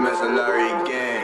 Mercenary gang.